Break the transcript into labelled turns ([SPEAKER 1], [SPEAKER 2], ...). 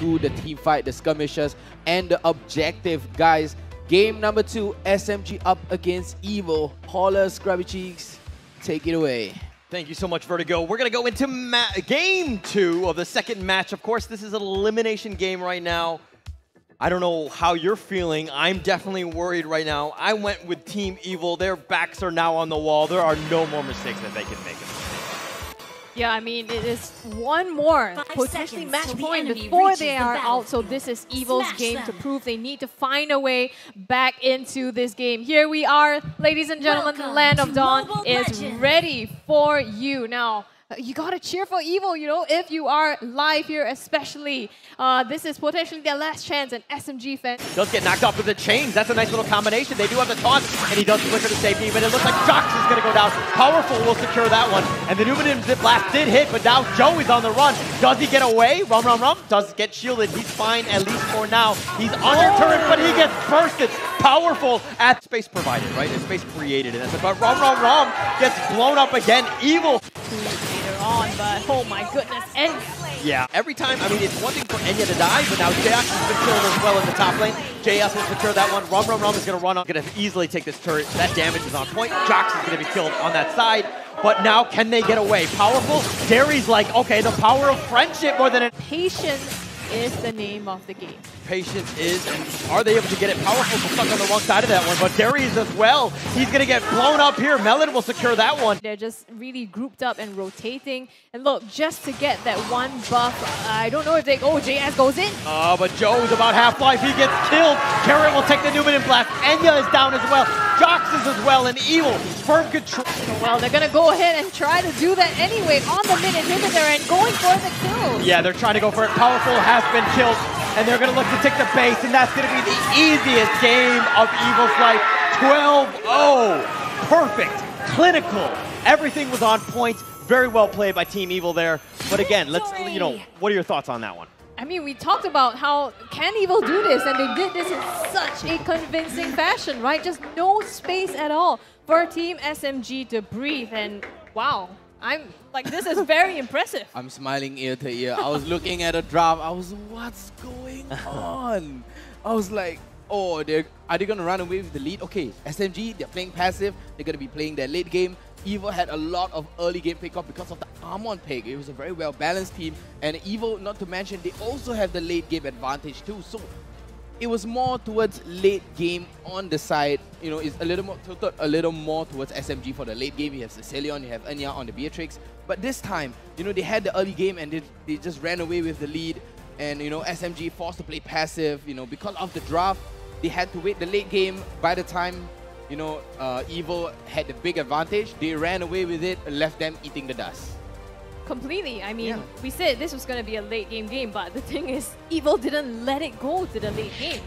[SPEAKER 1] the team fight, the skirmishes, and the objective, guys. Game number two, SMG up against Evil. Holler, Scrubby Cheeks, take it away.
[SPEAKER 2] Thank you so much, Vertigo. We're going to go into game two of the second match. Of course, this is an elimination game right now. I don't know how you're feeling. I'm definitely worried right now. I went with Team Evil. Their backs are now on the wall. There are no more mistakes that they can make.
[SPEAKER 3] Yeah, I mean, it is one more Five potentially match point before they are the out. So this is Evil's Smash game them. to prove they need to find a way back into this game. Here we are, ladies and gentlemen. Welcome the Land of Dawn is ready for you. Now, you gotta cheer for Evil, you know, if you are live here especially. Uh, this is potentially their last chance, and SMG fan.
[SPEAKER 2] Does get knocked off with the chains. That's a nice little combination. They do have the taunt, and he does flicker to safety, but it looks like Jox is gonna go down. Powerful will secure that one, and the Nubian Blast did hit, but now Joey's on the run. Does he get away? Rum, rum, rum. Does get shielded. He's fine, at least for now. He's under turret, but he gets bursted. Powerful at space provided, right? And space created. And that's it. but Rum, rum, rum gets blown up again. Evil
[SPEAKER 3] on, but oh my goodness, Enya.
[SPEAKER 2] Yeah, every time, I mean, it's one thing for Enya to die, but now Jax has been killed as well in the top lane. JS will secure that one. Rum Rum Rum is going to run up, going to easily take this turret. That damage is on point. Jax is going to be killed on that side. But now, can they get away? Powerful? Derry's like, okay, the power of friendship more than...
[SPEAKER 3] Patience is the name of the game.
[SPEAKER 2] Patience is, and are they able to get it? Powerful stuck on the wrong side of that one, but Darius as well. He's going to get blown up here. Melon will secure that one.
[SPEAKER 3] They're just really grouped up and rotating. And look, just to get that one buff, I don't know if they... Oh, JS goes in.
[SPEAKER 2] Oh, but Joe's about half-life. He gets killed. Carrot will take the Nubian Blast. Enya is down as well. Jox is as well, and Evil. Firm control.
[SPEAKER 3] Well, they're going to go ahead and try to do that anyway on the mid inhibitor and going for the kill.
[SPEAKER 2] Yeah, they're trying to go for it. Powerful has been killed, and they're going to look to take the base, and that's going to be the easiest game of Evil's life. 12-0. Perfect. Clinical. Everything was on point. Very well played by Team Evil there. But again, let's, you know, what are your thoughts on that one?
[SPEAKER 3] I mean, we talked about how can Evil do this, and they did this in such a convincing fashion, right? Just no space at all for Team SMG to breathe, and wow, I'm like, this is very impressive.
[SPEAKER 1] I'm smiling ear to ear. I was looking at a draft. I was, what's going on? I was like, oh, they're, are they going to run away with the lead? Okay, SMG, they're playing passive. They're going to be playing their late game. Evil had a lot of early game pickup because of the Aamon pick. It was a very well-balanced team. And Evil, not to mention, they also have the late game advantage too. So it was more towards late game on the side. You know, it's a little more tilted a little more towards SMG for the late game. You have Cecilion, you have Enya on the Beatrix. But this time, you know, they had the early game and they, they just ran away with the lead. And, you know, SMG forced to play passive, you know, because of the draft, they had to wait the late game. By the time, you know, uh, Evil had the big advantage, they ran away with it, and left them eating the dust
[SPEAKER 3] completely. I mean, yeah. we said this was going to be a late game game, but the thing is, Evil didn't let it go to the late game.